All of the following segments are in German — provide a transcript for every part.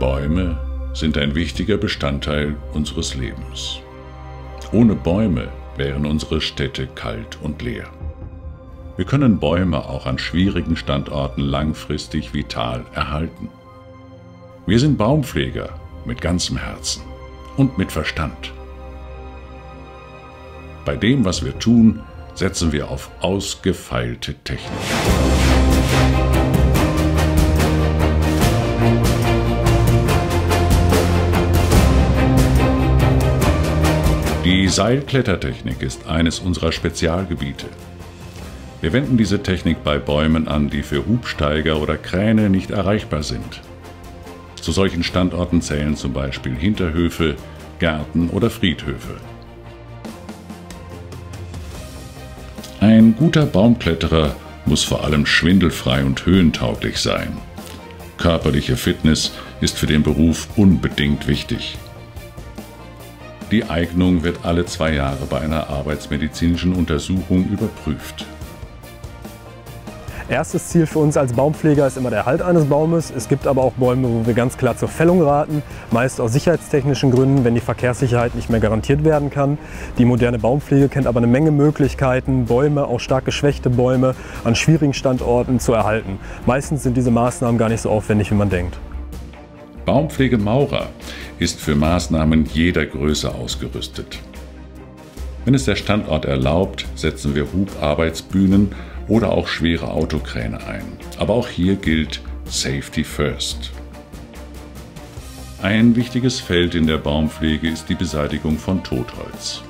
Bäume sind ein wichtiger Bestandteil unseres Lebens. Ohne Bäume wären unsere Städte kalt und leer. Wir können Bäume auch an schwierigen Standorten langfristig vital erhalten. Wir sind Baumpfleger mit ganzem Herzen und mit Verstand. Bei dem, was wir tun, setzen wir auf ausgefeilte Technik. Seilklettertechnik ist eines unserer Spezialgebiete. Wir wenden diese Technik bei Bäumen an, die für Hubsteiger oder Kräne nicht erreichbar sind. Zu solchen Standorten zählen zum Beispiel Hinterhöfe, Gärten oder Friedhöfe. Ein guter Baumkletterer muss vor allem schwindelfrei und höhentauglich sein. Körperliche Fitness ist für den Beruf unbedingt wichtig. Die Eignung wird alle zwei Jahre bei einer arbeitsmedizinischen Untersuchung überprüft. Erstes Ziel für uns als Baumpfleger ist immer der Halt eines Baumes. Es gibt aber auch Bäume, wo wir ganz klar zur Fällung raten, meist aus sicherheitstechnischen Gründen, wenn die Verkehrssicherheit nicht mehr garantiert werden kann. Die moderne Baumpflege kennt aber eine Menge Möglichkeiten, Bäume, auch stark geschwächte Bäume, an schwierigen Standorten zu erhalten. Meistens sind diese Maßnahmen gar nicht so aufwendig, wie man denkt. Baumpflege Maurer ist für Maßnahmen jeder Größe ausgerüstet. Wenn es der Standort erlaubt, setzen wir Hubarbeitsbühnen oder auch schwere Autokräne ein. Aber auch hier gilt Safety First. Ein wichtiges Feld in der Baumpflege ist die Beseitigung von Totholz.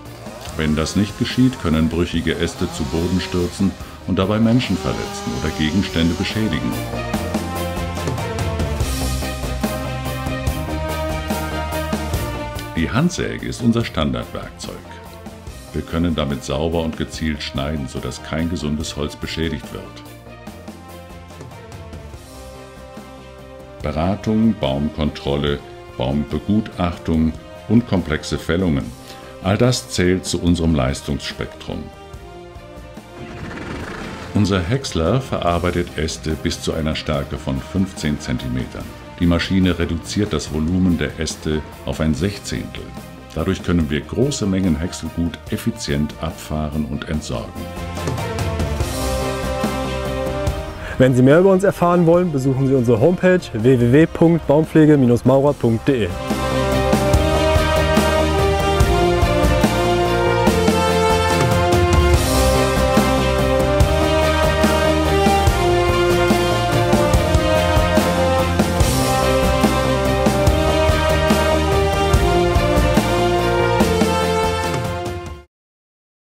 Wenn das nicht geschieht, können brüchige Äste zu Boden stürzen und dabei Menschen verletzen oder Gegenstände beschädigen. Die Handsäge ist unser Standardwerkzeug. Wir können damit sauber und gezielt schneiden, sodass kein gesundes Holz beschädigt wird. Beratung, Baumkontrolle, Baumbegutachtung und komplexe Fällungen. All das zählt zu unserem Leistungsspektrum. Unser Häcksler verarbeitet Äste bis zu einer Stärke von 15 cm. Die Maschine reduziert das Volumen der Äste auf ein Sechzehntel. Dadurch können wir große Mengen Häckselgut effizient abfahren und entsorgen. Wenn Sie mehr über uns erfahren wollen, besuchen Sie unsere Homepage www.baumpflege-maurer.de.